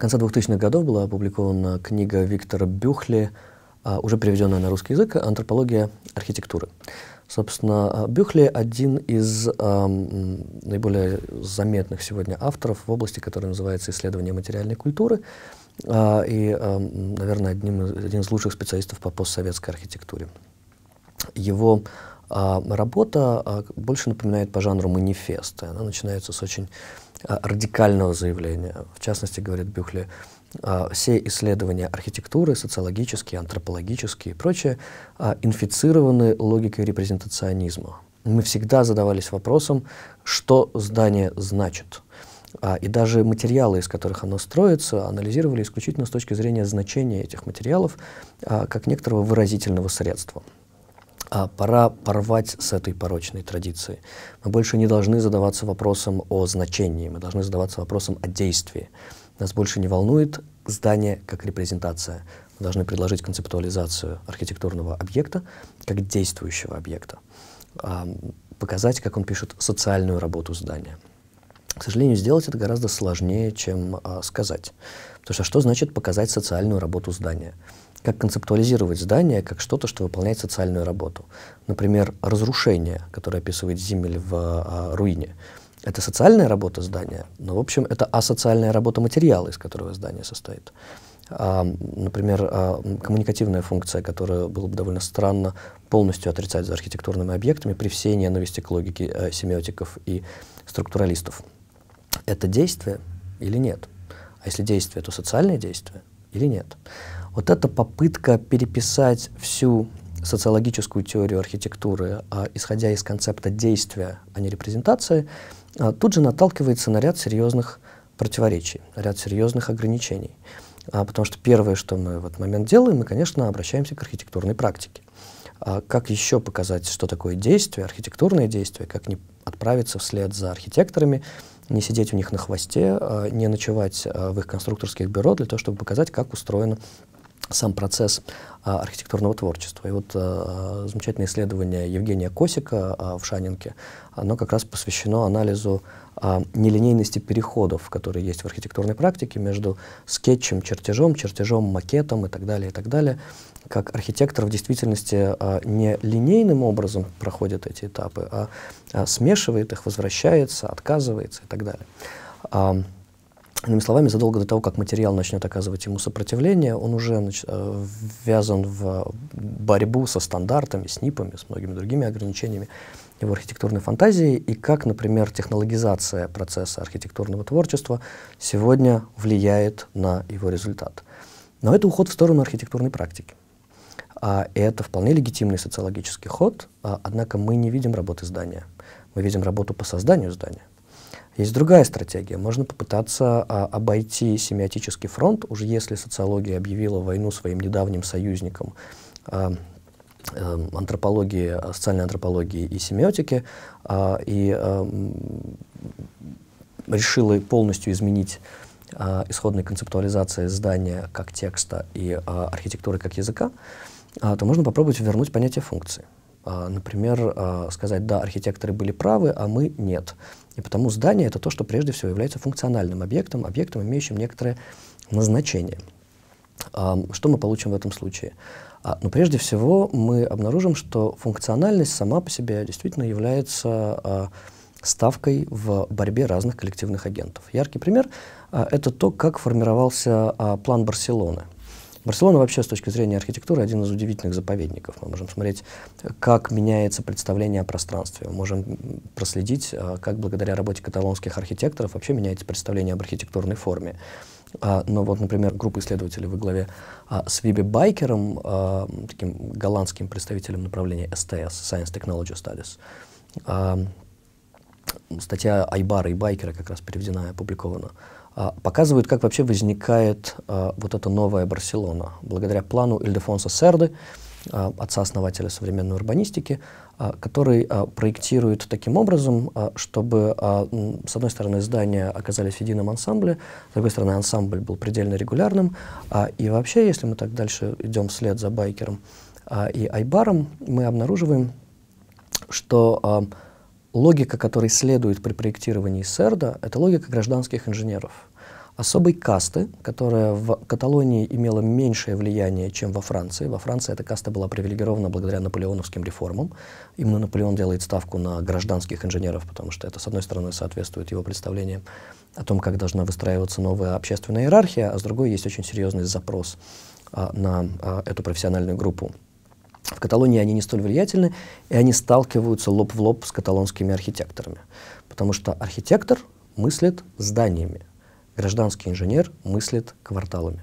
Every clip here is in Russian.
конце 2000-х годов была опубликована книга Виктора Бюхли, уже переведенная на русский язык, «Антропология архитектуры». Собственно, Бюхли один из э, наиболее заметных сегодня авторов в области, которая называется исследование материальной культуры, э, и, э, наверное, одним, один из лучших специалистов по постсоветской архитектуре. Его э, работа э, больше напоминает по жанру манифеста. Она начинается с очень радикального заявления. В частности, говорит Бюхли, а, все исследования архитектуры, социологические, антропологические и прочее, а, инфицированы логикой репрезентационизма. Мы всегда задавались вопросом, что здание значит. А, и даже материалы, из которых оно строится, анализировали исключительно с точки зрения значения этих материалов как некоторого выразительного средства. Пора порвать с этой порочной традицией. Мы больше не должны задаваться вопросом о значении, мы должны задаваться вопросом о действии. Нас больше не волнует здание как репрезентация. Мы должны предложить концептуализацию архитектурного объекта как действующего объекта. А, показать, как он пишет социальную работу здания. К сожалению, сделать это гораздо сложнее, чем а, сказать. Потому что что значит показать социальную работу здания? Как концептуализировать здание как что-то, что выполняет социальную работу? Например, разрушение, которое описывает Зиммель в а, «Руине». Это социальная работа здания, но, в общем, это асоциальная работа материала, из которого здание состоит. А, например, а, коммуникативная функция, которая было бы довольно странно полностью отрицать за архитектурными объектами при всей ненависти к логике э, семиотиков и структуралистов. Это действие или нет? А если действие, то социальное действие или нет? Вот эта попытка переписать всю социологическую теорию архитектуры, а, исходя из концепта действия, а не репрезентации, а, тут же наталкивается на ряд серьезных противоречий, на ряд серьезных ограничений. А, потому что первое, что мы в этот момент делаем, мы, конечно, обращаемся к архитектурной практике. Как еще показать, что такое действие, архитектурное действие, как не отправиться вслед за архитекторами, не сидеть у них на хвосте, не ночевать в их конструкторских бюро для того, чтобы показать, как устроено сам процесс а, архитектурного творчества. И вот а, замечательное исследование Евгения Косика а, в Шанинке, оно как раз посвящено анализу а, нелинейности переходов, которые есть в архитектурной практике между скетчем, чертежом, чертежом, макетом и так далее, и так далее. Как архитектор в действительности а, не линейным образом проходит эти этапы, а, а смешивает их, возвращается, отказывается и так далее. Иными словами, задолго до того, как материал начнет оказывать ему сопротивление, он уже нач... Э, ввязан в борьбу со стандартами, с НИПами, с многими другими ограничениями его архитектурной фантазии, и как, например, технологизация процесса архитектурного творчества сегодня влияет на его результат. Но это уход в сторону архитектурной практики. А, это вполне легитимный социологический ход, а, однако мы не видим работы здания. Мы видим работу по созданию здания. Есть другая стратегия. Можно попытаться а, обойти семиотический фронт, уже если социология объявила войну своим недавним союзникам а, а, антропологии, социальной антропологии и семиотики, а, и а, решила полностью изменить а, исходной концептуализации здания как текста и а, архитектуры как языка, а, то можно попробовать вернуть понятие функции. А, например, а, сказать, да, архитекторы были правы, а мы нет. И потому здание — это то, что прежде всего является функциональным объектом, объектом, имеющим некоторое назначение. А, что мы получим в этом случае? А, ну, прежде всего, мы обнаружим, что функциональность сама по себе действительно является ставкой в борьбе разных коллективных агентов. Яркий пример это то, как формировался план Барселоны — Барселона вообще с точки зрения архитектуры один из удивительных заповедников. Мы можем смотреть, как меняется представление о пространстве. Мы можем проследить, а, как благодаря работе каталонских архитекторов вообще меняется представление об архитектурной форме. А, но вот, например, группа исследователей во главе а, с Виби Байкером, таким голландским представителем направления STS, Science Technology Studies, статья Айбара и Байкера как раз переведена и опубликована, показывают, как вообще возникает а, вот эта новая Барселона. Благодаря плану Ильдефонса Серды, а, отца-основателя современной урбанистики, а, который а, проектирует таким образом, а, чтобы, а, с одной стороны, здания оказались в едином ансамбле, с другой стороны, ансамбль был предельно регулярным. А, и вообще, если мы так дальше идем вслед за Байкером а, и Айбаром, мы обнаруживаем, что а, логика, которой следует при проектировании СЭРДа, это логика гражданских инженеров. особой касты, которая в Каталонии имела меньшее влияние, чем во Франции. Во Франции эта каста была привилегирована благодаря наполеоновским реформам. Именно Наполеон делает ставку на гражданских инженеров, потому что это, с одной стороны, соответствует его представлениям о том, как должна выстраиваться новая общественная иерархия, а с другой есть очень серьезный запрос а, на а, эту профессиональную группу. В Каталонии они не столь влиятельны, и они сталкиваются лоб в лоб с каталонскими архитекторами, потому что архитектор мыслит зданиями, гражданский инженер мыслит кварталами.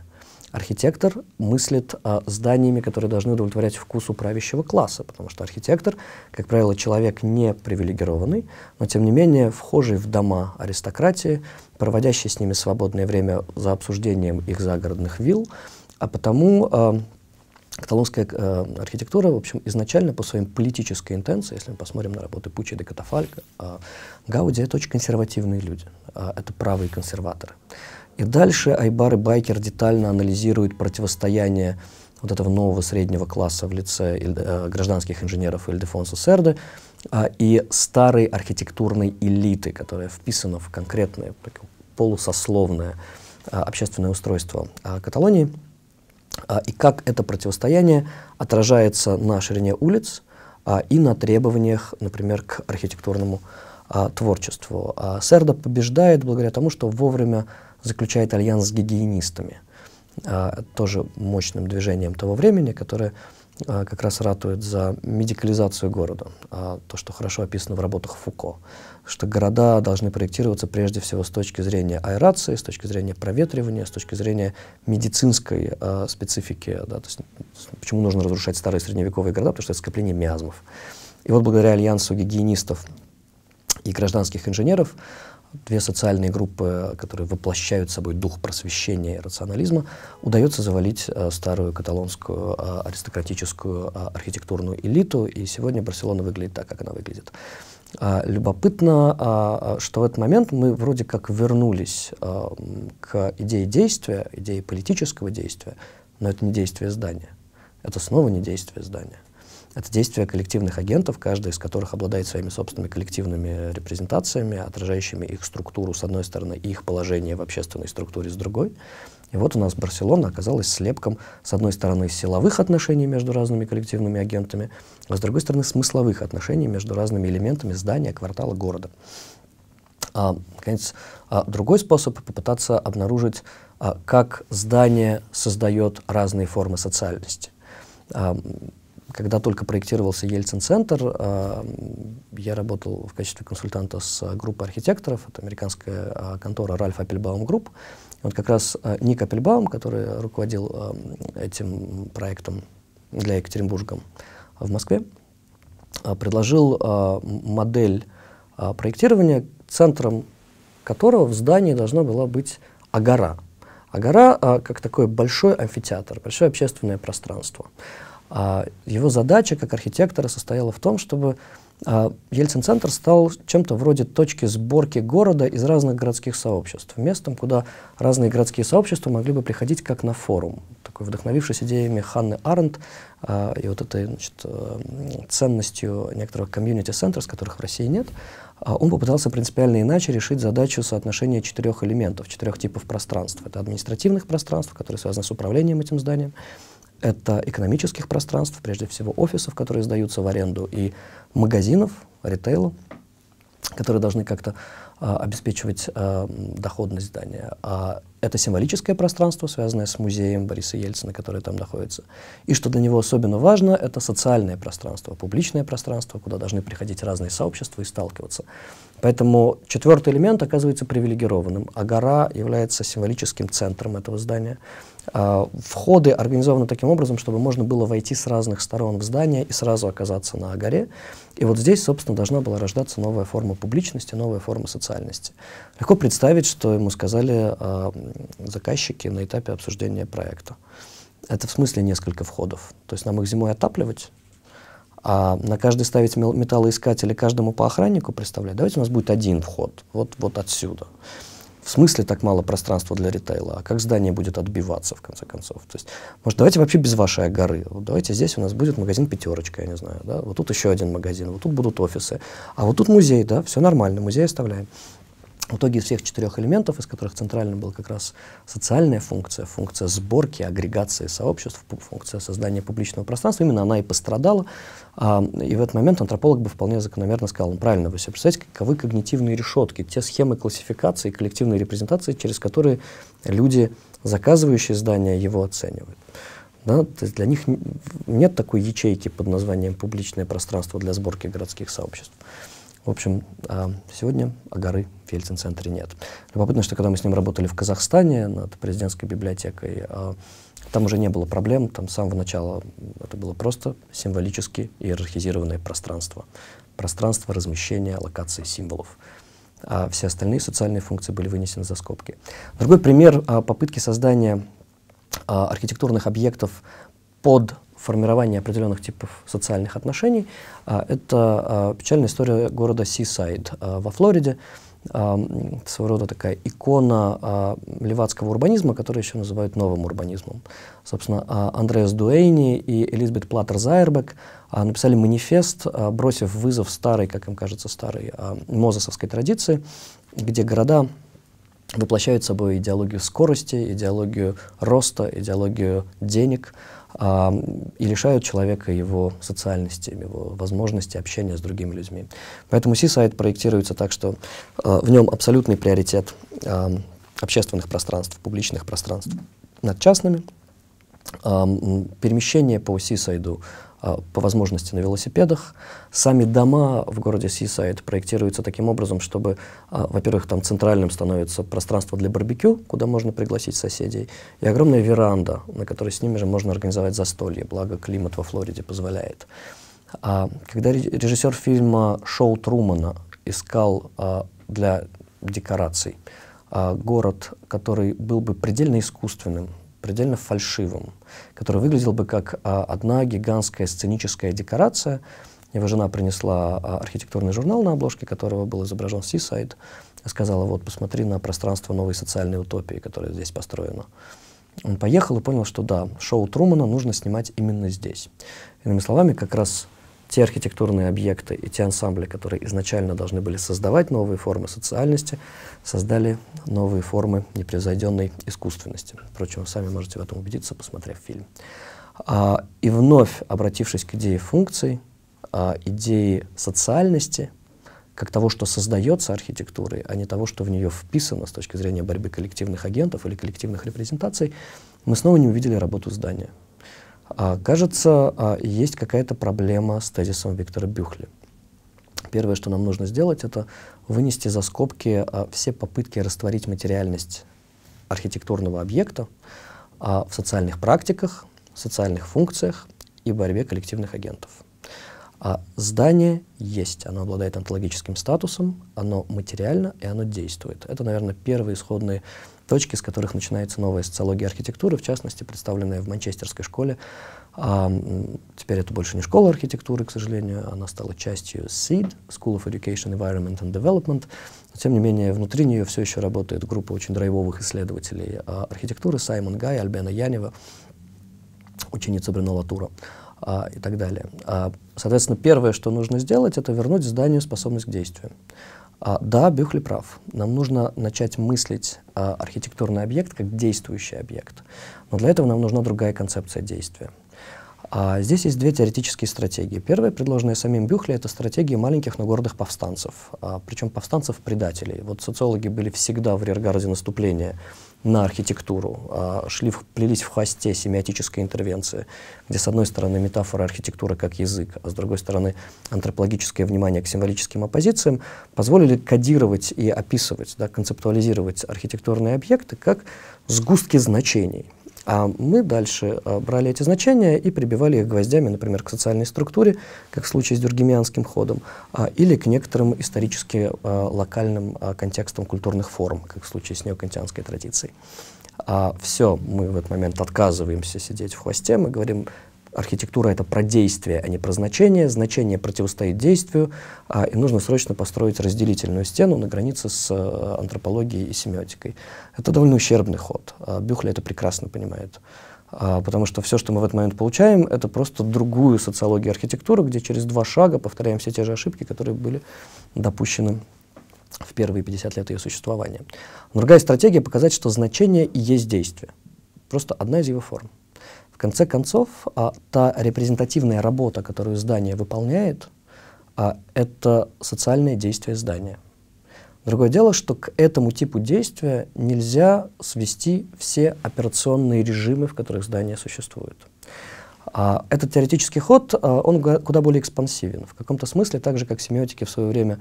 Архитектор мыслит а, зданиями, которые должны удовлетворять вкусу правящего класса, потому что архитектор, как правило, человек не привилегированный, но тем не менее вхожий в дома аристократии, проводящий с ними свободное время за обсуждением их загородных вилл, а потому а, Каталонская э, архитектура, в общем, изначально по своим политической интенции, если мы посмотрим на работы Пучи де Катафалька, э, Гауди — это очень консервативные люди, э, это правые консерваторы. И дальше Айбар и Байкер детально анализируют противостояние вот этого нового среднего класса в лице э, гражданских инженеров Ильдефонса Серде э, и старой архитектурной элиты, которая вписана в конкретное полусословное э, общественное устройство э, Каталонии — а, и как это противостояние отражается на ширине улиц а, и на требованиях, например, к архитектурному а, творчеству. Серда побеждает благодаря тому, что вовремя заключает альянс с гигиенистами, тоже мощным движением того времени, которое а, как раз ратует за медикализацию города, а, то, что хорошо описано в работах Фуко, что города должны проектироваться прежде всего с точки зрения аэрации, с точки зрения проветривания, с точки зрения медицинской а, специфики. Да, то есть, почему нужно разрушать старые средневековые города, потому что это скопление миазмов. И вот благодаря альянсу гигиенистов и гражданских инженеров две социальные группы, которые воплощают собой дух просвещения и рационализма, удается завалить э, старую каталонскую э, аристократическую э, архитектурную элиту, и сегодня Барселона выглядит так, как она выглядит. А, любопытно, а, а, что в этот момент мы вроде как вернулись к идее действия, идее политического действия, но это не действие здания. Это снова не действие здания. Это действия коллективных агентов, каждый из которых обладает своими собственными коллективными репрезентациями, отражающими их структуру с одной стороны и их положение в общественной структуре с другой. И вот у нас Барселона оказалась слепком, с одной стороны, силовых отношений между разными коллективными агентами, а с другой стороны, смысловых отношений между разными элементами здания, квартала, города. А, наконец, а, другой способ попытаться обнаружить, а, как здание создает разные формы социальности. А, когда только проектировался Ельцин-центр, э, я работал в качестве консультанта с группой архитекторов, это американская э, контора Ralph Appelbaum Group. Вот как раз э, Ник Аппельбаум, который руководил этим проектом для Екатеринбурга в Москве, предложил модель проектирования, центром которого в здании должна была быть агора. Агора как такой большой амфитеатр, большое общественное пространство. А его задача как архитектора состояла в том, чтобы а, Ельцин-центр стал чем-то вроде точки сборки города из разных городских сообществ, местом, куда разные городские сообщества могли бы приходить как на форум. Такой вдохновившись идеями Ханны Арендт а, и вот этой значит, а, ценностью некоторых комьюнити-центров, которых в России нет, он попытался принципиально иначе решить задачу соотношения четырех элементов, четырех типов пространств. Это административных пространств, которые связаны с управлением этим зданием, это экономических пространств, прежде всего офисов, которые сдаются в аренду, и магазинов, ритейла, которые должны как-то а, обеспечивать а, доходность здания. А это символическое пространство, связанное с музеем Бориса Ельцина, который там находится. И что для него особенно важно, это социальное пространство, публичное пространство, куда должны приходить разные сообщества и сталкиваться. Поэтому четвертый элемент оказывается привилегированным, а гора является символическим центром этого здания. А, входы организованы таким образом, чтобы можно было войти с разных сторон в здание и сразу оказаться на горе. И вот здесь, собственно, должна была рождаться новая форма публичности, новая форма социальности. Легко представить, что ему сказали э, заказчики на этапе обсуждения проекта. Это в смысле несколько входов. То есть нам их зимой отапливать, а на каждый ставить металлоискатель и каждому по охраннику представлять. Давайте у нас будет один вход, вот, вот отсюда в смысле так мало пространства для ритейла, а как здание будет отбиваться, в конце концов. То есть, может, давайте вообще без вашей горы. Вот давайте здесь у нас будет магазин «Пятерочка», я не знаю, да, вот тут еще один магазин, вот тут будут офисы, а вот тут музей, да, все нормально, музей оставляем. В итоге из всех четырех элементов, из которых центральной была как раз социальная функция, функция сборки, агрегации сообществ, функция создания публичного пространства, именно она и пострадала. А, и в этот момент антрополог бы вполне закономерно сказал, ну, правильно, вы себе представляете, каковы когнитивные решетки, те схемы классификации, коллективной репрезентации, через которые люди, заказывающие здания, его оценивают. Да? То есть для них нет такой ячейки под названием «публичное пространство для сборки городских сообществ». В общем, а, сегодня Агары в Ельцин-центре нет. Любопытно, что когда мы с ним работали в Казахстане над президентской библиотекой, а, там уже не было проблем, там с самого начала это было просто символически иерархизированное пространство. Пространство размещения локации символов. А все остальные социальные функции были вынесены за скобки. Другой пример а, попытки создания архитектурных объектов под формирования определенных типов социальных отношений. А, это а, печальная история города Сисайд а, во Флориде, своего рода такая икона левацкого урбанизма, который еще называют новым урбанизмом. Собственно, Андреас Дуэйни и Элизабет Платтер Зайербек написали манифест, бросив вызов старой, как им кажется, старой мозесовской традиции, где города воплощают собой идеологию скорости, идеологию роста, идеологию денег, а, и лишают человека его социальности, его возможности общения с другими людьми. Поэтому Seaside проектируется так, что а, в нем абсолютный приоритет а, общественных пространств, публичных пространств над частными. А, перемещение по а, по возможности на велосипедах. Сами дома в городе Сисайд проектируются таким образом, чтобы, а, во-первых, там центральным становится пространство для барбекю, куда можно пригласить соседей, и огромная веранда, на которой с ними же можно организовать застолье, благо климат во Флориде позволяет. А, когда режиссер фильма «Шоу Трумана» искал а, для декораций а, город, который был бы предельно искусственным, предельно фальшивым, который выглядел бы как а, одна гигантская сценическая декорация. Его жена принесла а, архитектурный журнал, на обложке которого был изображен и сказала, вот, посмотри на пространство новой социальной утопии, которая здесь построена. Он поехал и понял, что да, шоу Трумана нужно снимать именно здесь. Иными словами, как раз те архитектурные объекты и те ансамбли, которые изначально должны были создавать новые формы социальности, создали новые формы непревзойденной искусственности. Впрочем, вы сами можете в этом убедиться, посмотрев фильм. А, и вновь обратившись к идее функций, а, идеи социальности, как того, что создается архитектурой, а не того, что в нее вписано с точки зрения борьбы коллективных агентов или коллективных репрезентаций, мы снова не увидели работу здания. А, кажется, а, есть какая-то проблема с тезисом Виктора Бюхли. Первое, что нам нужно сделать, это вынести за скобки а, все попытки растворить материальность архитектурного объекта в социальных практиках, социальных функциях и борьбе коллективных агентов. А здание есть, оно обладает онтологическим статусом, оно материально и оно действует. Это, наверное, первые исходные точки, с которых начинается новая социология архитектуры, в частности, представленная в Манчестерской школе. А, теперь это больше не школа архитектуры, к сожалению, она стала частью SEED, School of Education, Environment and Development. Но, тем не менее, внутри нее все еще работает группа очень драйвовых исследователей а, архитектуры, Саймон Гай, Альбена Янева, ученица Брено Латура а, и так далее. А, соответственно, первое, что нужно сделать, это вернуть зданию способность к действию. А, да, Бюхли прав. Нам нужно начать мыслить а, архитектурный объект как действующий объект. Но для этого нам нужна другая концепция действия. А здесь есть две теоретические стратегии. Первая, предложенная самим Бюхли, это стратегия маленьких, но гордых повстанцев. А, причем повстанцев-предателей. Вот социологи были всегда в реаргарде наступления на архитектуру, а, шли, в, плелись в хвосте семиотической интервенции, где с одной стороны метафора архитектуры как язык, а с другой стороны антропологическое внимание к символическим оппозициям позволили кодировать и описывать, да, концептуализировать архитектурные объекты как сгустки значений. А мы дальше а, брали эти значения и прибивали их гвоздями, например, к социальной структуре, как в случае с дюргемианским ходом, а, или к некоторым исторически а, локальным контекстам культурных форм, как в случае с неокантианской традицией. А, все, мы в этот момент отказываемся сидеть в хвосте, мы говорим, архитектура — это про действие, а не про значение. Значение противостоит действию, а, и нужно срочно построить разделительную стену на границе с а, антропологией и семиотикой. Это довольно ущербный ход. А, Бюхля это прекрасно понимает. А, потому что все, что мы в этот момент получаем, это просто другую социологию архитектуры, где через два шага повторяем все те же ошибки, которые были допущены в первые 50 лет ее существования. Другая стратегия — показать, что значение и есть действие. Просто одна из его форм. В конце концов, а, та репрезентативная работа, которую здание выполняет, а, это социальное действие здания. Другое дело, что к этому типу действия нельзя свести все операционные режимы, в которых здание существует. А этот теоретический ход, а, он куда более экспансивен. В каком-то смысле, так же, как семиотики в свое время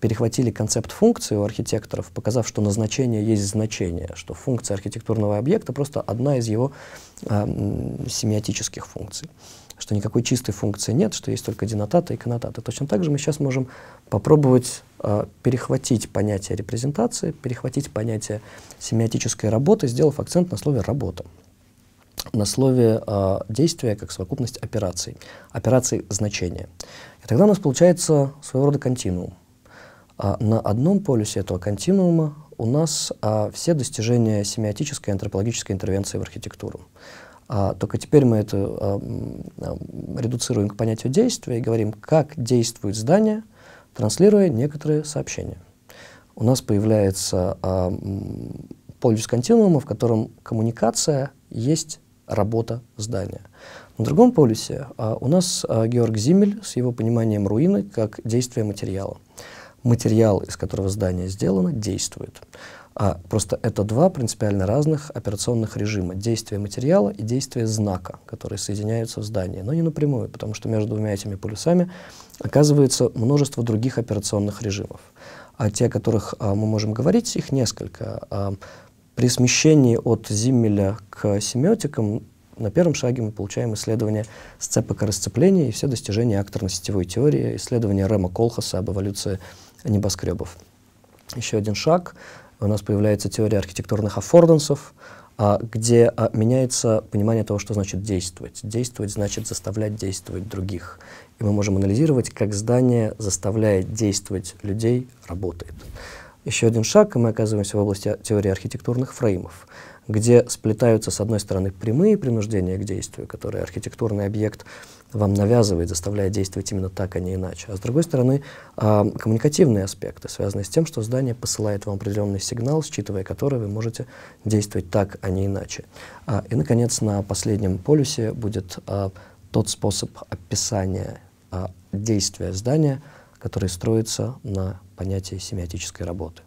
перехватили концепт функции у архитекторов, показав, что назначение есть значение, что функция архитектурного объекта просто одна из его э, семиотических функций, что никакой чистой функции нет, что есть только денотата и коннотата. Точно так же мы сейчас можем попробовать э, перехватить понятие репрезентации, перехватить понятие семиотической работы, сделав акцент на слове «работа» на слове э, действия как совокупность операций, операций значения. И тогда у нас получается своего рода континуум. А на одном полюсе этого континуума у нас а, все достижения семиотической и антропологической интервенции в архитектуру. А, только теперь мы это редуцируем к понятию действия и говорим, как действует здание, транслируя некоторые сообщения. У нас появляется полюс континуума, в котором коммуникация есть работа здания. На другом полюсе у нас Георг Зимель с его пониманием руины как действия материала материал, из которого здание сделано, действует. А просто это два принципиально разных операционных режима. Действие материала и действие знака, которые соединяются в здании. Но не напрямую, потому что между двумя этими полюсами оказывается множество других операционных режимов. А те, о которых а, мы можем говорить, их несколько. А, при смещении от Зиммеля к семиотикам на первом шаге мы получаем исследование сцепок и расцепления и все достижения акторно-сетевой теории, исследование Рема Колхаса об эволюции небоскребов. Еще один шаг. У нас появляется теория архитектурных аффордансов, а, где а, меняется понимание того, что значит действовать. Действовать значит заставлять действовать других. И мы можем анализировать, как здание заставляет действовать людей, работает. Еще один шаг, и мы оказываемся в области теории архитектурных фреймов, где сплетаются, с одной стороны, прямые принуждения к действию, которые архитектурный объект вам навязывает, заставляет действовать именно так, а не иначе. А с другой стороны, э, коммуникативные аспекты, связанные с тем, что здание посылает вам определенный сигнал, считывая который вы можете действовать так, а не иначе. А, и, наконец, на последнем полюсе будет а, тот способ описания а, действия здания, который строится на понятии семиотической работы.